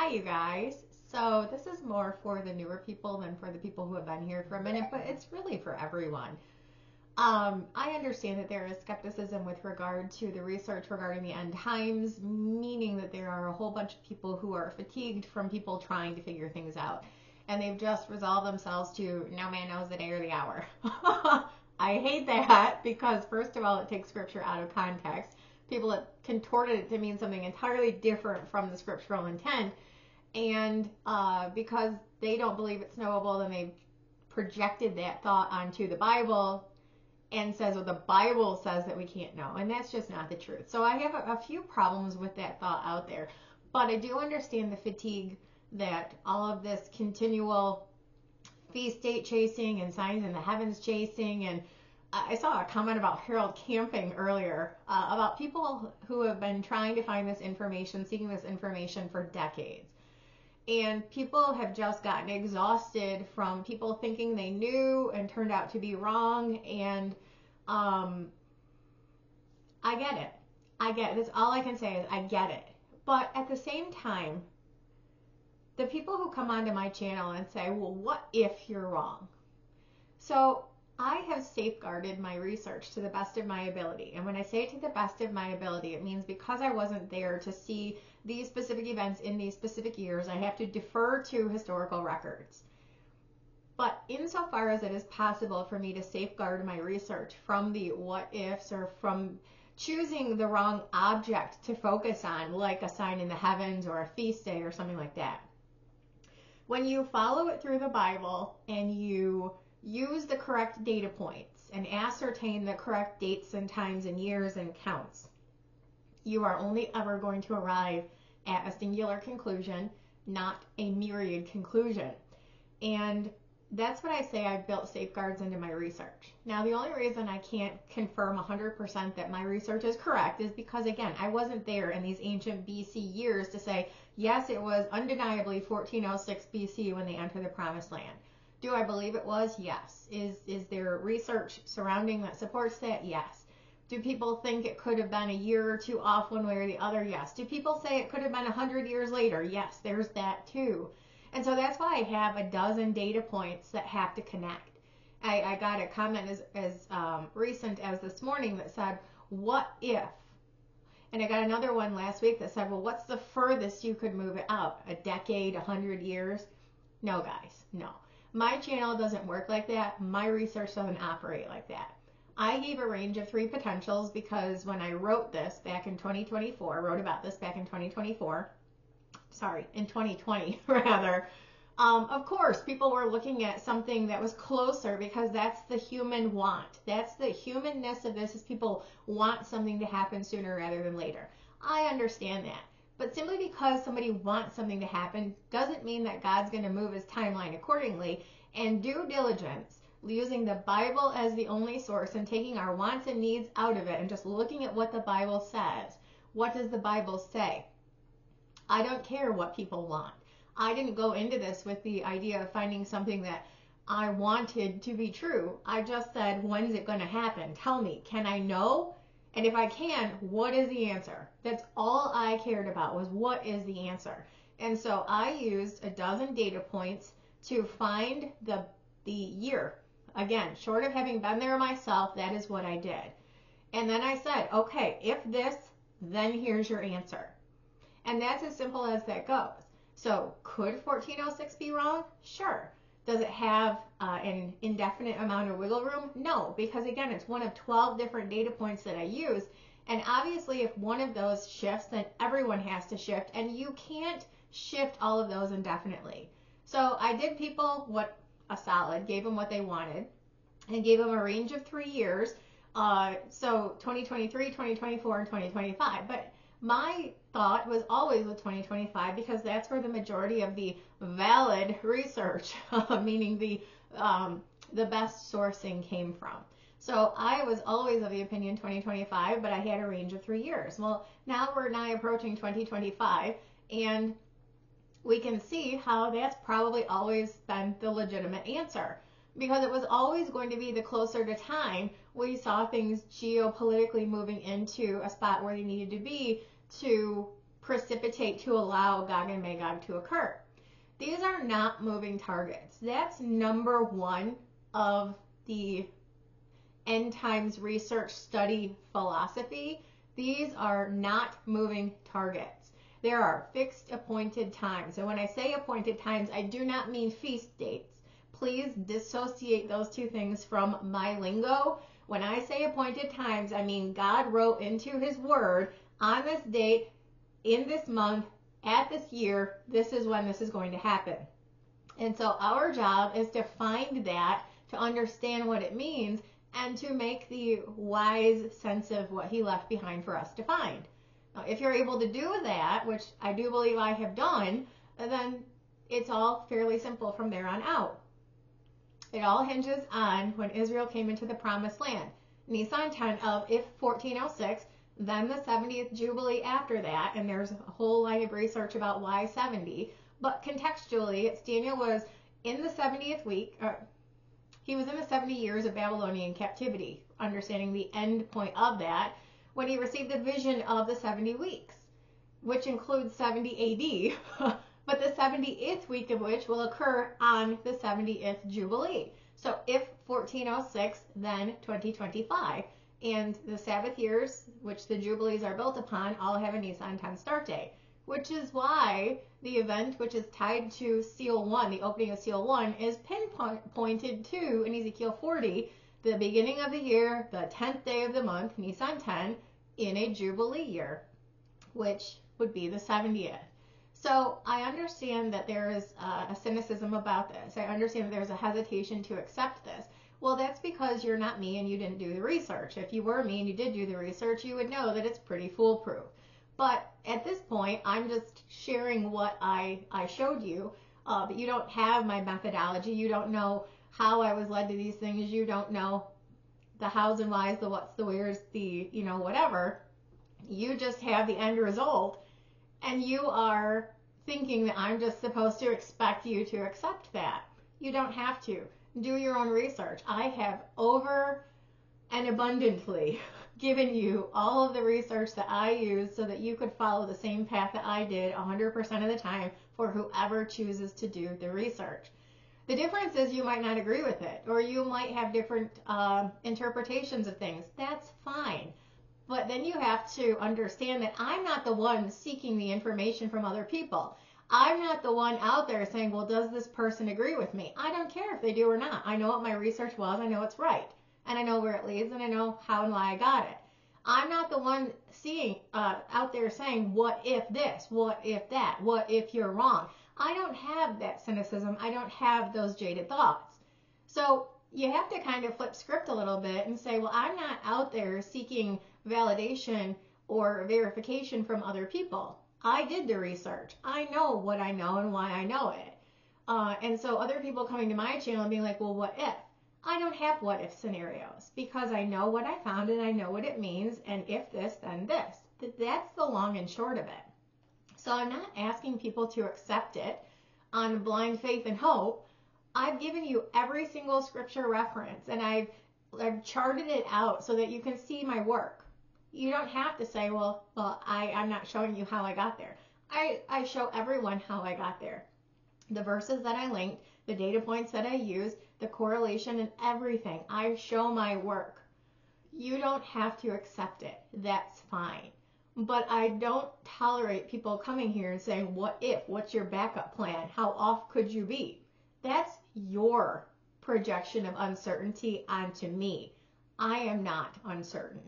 Hi, you guys. So, this is more for the newer people than for the people who have been here for a minute, but it's really for everyone. Um, I understand that there is skepticism with regard to the research regarding the end times, meaning that there are a whole bunch of people who are fatigued from people trying to figure things out. And they've just resolved themselves to no man knows the day or the hour. I hate that because, first of all, it takes scripture out of context. People have contorted it to mean something entirely different from the scriptural intent. And uh, because they don't believe it's knowable, then they've projected that thought onto the Bible and says, well, the Bible says that we can't know. And that's just not the truth. So I have a, a few problems with that thought out there. But I do understand the fatigue that all of this continual feast date chasing and signs in the heavens chasing and I saw a comment about Harold Camping earlier uh, about people who have been trying to find this information, seeking this information for decades. And people have just gotten exhausted from people thinking they knew and turned out to be wrong. And um, I get it. I get it. That's all I can say is I get it. But at the same time, the people who come onto my channel and say, well, what if you're wrong? So I have safeguarded my research to the best of my ability. And when I say to the best of my ability, it means because I wasn't there to see these specific events in these specific years, I have to defer to historical records. But insofar as it is possible for me to safeguard my research from the what ifs or from choosing the wrong object to focus on, like a sign in the heavens or a feast day or something like that. When you follow it through the Bible and you use the correct data points and ascertain the correct dates and times and years and counts, you are only ever going to arrive at a singular conclusion, not a myriad conclusion. And that's what I say I've built safeguards into my research. Now, the only reason I can't confirm 100% that my research is correct is because, again, I wasn't there in these ancient BC years to say, yes, it was undeniably 1406 BC when they entered the promised land. Do I believe it was? Yes. Is is there research surrounding that supports that? Yes. Do people think it could have been a year or two off one way or the other? Yes. Do people say it could have been a hundred years later? Yes, there's that too. And so that's why I have a dozen data points that have to connect. I, I got a comment as, as um, recent as this morning that said, what if? And I got another one last week that said, well, what's the furthest you could move it out? A decade, a hundred years? No, guys, no. My channel doesn't work like that. My research doesn't operate like that. I gave a range of three potentials because when I wrote this back in 2024, wrote about this back in 2024, sorry, in 2020 rather, um, of course, people were looking at something that was closer because that's the human want. That's the humanness of this is people want something to happen sooner rather than later. I understand that. But simply because somebody wants something to happen doesn't mean that God's going to move his timeline accordingly. And due diligence, using the Bible as the only source and taking our wants and needs out of it and just looking at what the Bible says. What does the Bible say? I don't care what people want. I didn't go into this with the idea of finding something that I wanted to be true. I just said, when's it going to happen? Tell me. Can I know? And if I can, what is the answer? That's all I cared about was what is the answer. And so I used a dozen data points to find the the year. Again, short of having been there myself, that is what I did. And then I said, okay, if this, then here's your answer. And that's as simple as that goes. So could 1406 be wrong? Sure. Does it have uh, an indefinite amount of wiggle room? No, because again, it's one of 12 different data points that I use. And obviously, if one of those shifts, then everyone has to shift, and you can't shift all of those indefinitely. So I did people what a solid, gave them what they wanted, and gave them a range of three years. Uh, so 2023, 2024, and 2025. But my thought was always with 2025 because that's where the majority of the valid research, meaning the um, the best sourcing came from. So I was always of the opinion 2025, but I had a range of three years. Well, now we're now approaching 2025, and we can see how that's probably always been the legitimate answer because it was always going to be the closer to time we saw things geopolitically moving into a spot where they needed to be to precipitate to allow Gog and Magog to occur. These are not moving targets. That's number one of the end times research study philosophy. These are not moving targets. There are fixed appointed times. And when I say appointed times, I do not mean feast dates. Please dissociate those two things from my lingo. When I say appointed times, I mean God wrote into his word on this date, in this month, at this year, this is when this is going to happen. And so our job is to find that, to understand what it means, and to make the wise sense of what he left behind for us to find. Now, if you're able to do that, which I do believe I have done, then it's all fairly simple from there on out. It all hinges on when Israel came into the promised land. Nisan 10 of if 1406, then the 70th Jubilee after that, and there's a whole line of research about why 70. But contextually, it's Daniel was in the 70th week, uh, he was in the 70 years of Babylonian captivity, understanding the end point of that, when he received the vision of the 70 weeks, which includes 70 AD, but the 78th week of which will occur on the 70th Jubilee. So if 1406, then 2025. And the Sabbath years, which the Jubilees are built upon, all have a Nisan 10 start date which is why the event, which is tied to Seal 1, the opening of Seal 1, is pinpointed to in Ezekiel 40, the beginning of the year, the 10th day of the month, Nisan 10, in a Jubilee year, which would be the 70th. So I understand that there is a cynicism about this. I understand that there's a hesitation to accept this. Well, that's because you're not me and you didn't do the research. If you were me and you did do the research, you would know that it's pretty foolproof. But at this point, I'm just sharing what I, I showed you. Uh, but you don't have my methodology. You don't know how I was led to these things. You don't know the hows and whys, the what's, the where's, the, you know, whatever. You just have the end result. And you are thinking that I'm just supposed to expect you to accept that. You don't have to. Do your own research. I have over and abundantly given you all of the research that I use so that you could follow the same path that I did 100% of the time for whoever chooses to do the research. The difference is you might not agree with it, or you might have different uh, interpretations of things. That's fine. But then you have to understand that I'm not the one seeking the information from other people. I'm not the one out there saying, well, does this person agree with me? I don't care if they do or not. I know what my research was. I know it's right and I know where it leads and I know how and why I got it. I'm not the one seeing uh, out there saying, what if this? What if that? What if you're wrong? I don't have that cynicism. I don't have those jaded thoughts. So you have to kind of flip script a little bit and say, well, I'm not out there seeking validation or verification from other people. I did the research. I know what I know and why I know it. Uh, and so other people coming to my channel and being like, well, what if? I don't have what if scenarios because I know what I found and I know what it means. And if this, then this. That's the long and short of it. So I'm not asking people to accept it on blind faith and hope. I've given you every single scripture reference and I've, I've charted it out so that you can see my work. You don't have to say, well, well, I, I'm not showing you how I got there. I, I show everyone how I got there. The verses that I linked, the data points that I use, the correlation and everything. I show my work. You don't have to accept it. That's fine. But I don't tolerate people coming here and saying, what if? What's your backup plan? How off could you be? That's your projection of uncertainty onto me. I am not uncertain.